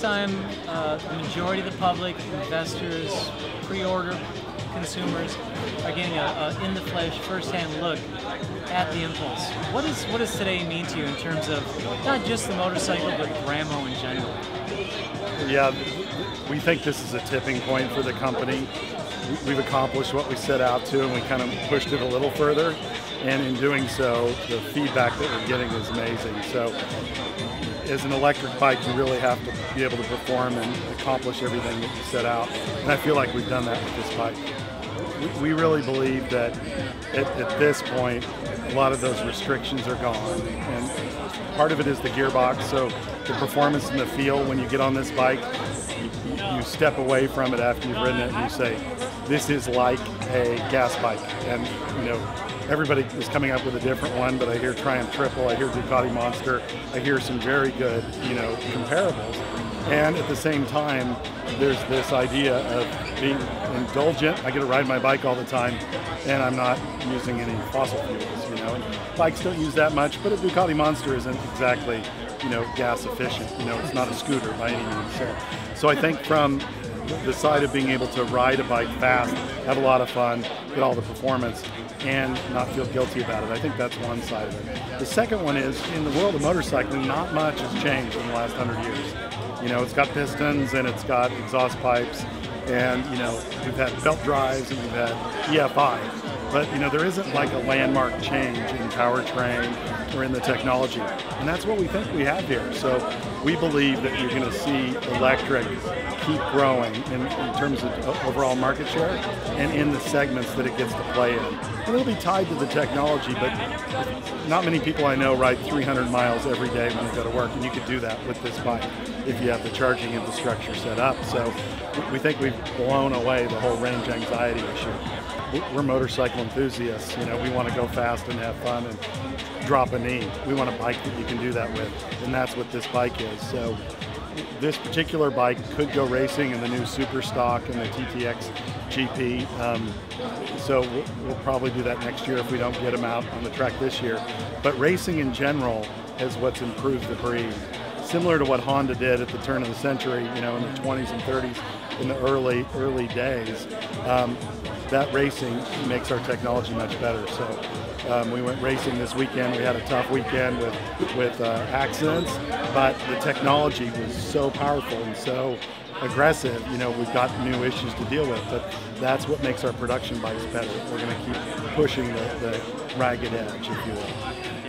time uh, the majority of the public, investors, pre-order consumers are getting a, a in the flesh, first-hand look at the Empulse. What does what does today mean to you in terms of not just the motorcycle, but Brammo in general? Yeah, we think this is a tipping point for the company. We've accomplished what we set out to, and we kind of pushed it a little further. And in doing so, the feedback that we're getting is amazing. So, as an electric bike, you really have to be able to perform and accomplish everything that you set out. And I feel like we've done that with this bike. We really believe that at, at this point, a lot of those restrictions are gone. And part of it is the gearbox. So the performance and the feel when you get on this bike, you, you step away from it after you've ridden it and you say, this is like a gas bike. And you know, everybody is coming up with a different one, but I hear Triumph Triple, I hear Ducati Monster, I hear some very good, you know, comparables. And at the same time, there's this idea of being indulgent. I get to ride my bike all the time, and I'm not using any fossil fuels, you know. And bikes don't use that much, but a Ducati Monster isn't exactly, you know, gas efficient. You know, it's not a scooter by any means. So, so I think from the side of being able to ride a bike fast, have a lot of fun, get all the performance, and not feel guilty about it. I think that's one side of it. The second one is in the world of motorcycling, not much has changed in the last hundred years. You know, it's got pistons and it's got exhaust pipes, and you know, we've had belt drives and we've had EFI. But you know, there isn't like a landmark change in powertrain or in the technology, and that's what we think we have here. So we believe that you're going to see electric keep growing in, in, terms of overall market share and in the segments that it gets to play in. And it'll be tied to the technology, but not many people I know ride 300 miles every day when they go to work, and you could do that with this bike if you have the charging infrastructure set up. So we think we've blown away the whole range anxiety issue. We're motorcycle enthusiasts. You know, we want to go fast and have fun and drop a knee. We want a bike that you can do that with, and that's what this bike is. So this particular bike could go racing in the new Super Stock and the TTX GP. Um, so we'll, we'll, probably do that next year if we don't get them out on the track this year. But racing in general is what's improved the breed. Similar to what Honda did at the turn of the century, you know, in the 20s and 30s, in the early early days. Um, that racing makes our technology much better. So um, we went racing this weekend. We had a tough weekend with with uh, accidents, but the technology was so powerful and so aggressive. You know, we've got new issues to deal with, but that's what makes our production bikes better. We're going to keep pushing the, the ragged edge, if you will.